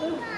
Oh.